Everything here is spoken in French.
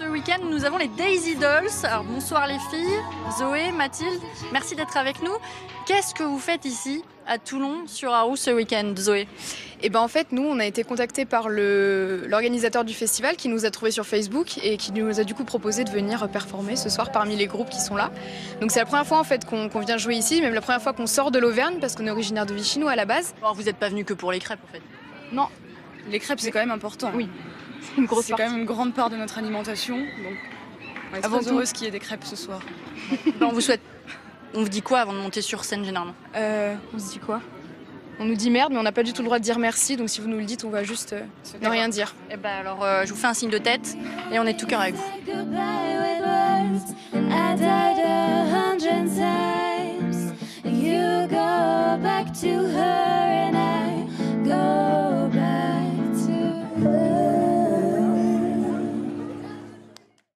Ce week-end, nous avons les Daisy Dolls. Alors bonsoir les filles, Zoé, Mathilde, merci d'être avec nous. Qu'est-ce que vous faites ici à Toulon sur Arou ce week-end, Zoé? Et ben en fait, nous, on a été contactés par l'organisateur du festival qui nous a trouvé sur Facebook et qui nous a du coup proposé de venir performer ce soir parmi les groupes qui sont là. Donc c'est la première fois en fait qu'on qu'on vient jouer ici, même la première fois qu'on sort de l'Auvergne parce qu'on est originaire de Vichy nous à la base. Alors vous n'êtes pas venu que pour les crêpes en fait? Non, Les crêpes, c'est quand même important. Oui. Une grosse C'est quand même une grande part de notre alimentation. Donc, on est Avant très tout. heureuse qu'il y ait des crêpes ce soir. Ben, on vous souhaite. On vous dit quoi avant de monter sur scène généralement? Euh, on se dit quoi? On nous dit merde, mais on n'a pas du tout le droit de dire merci. Donc si vous nous le dites, on va juste euh, ne rien dire. Eh ben alors euh, je vous fais un signe de tête et on est tout cœur avec vous.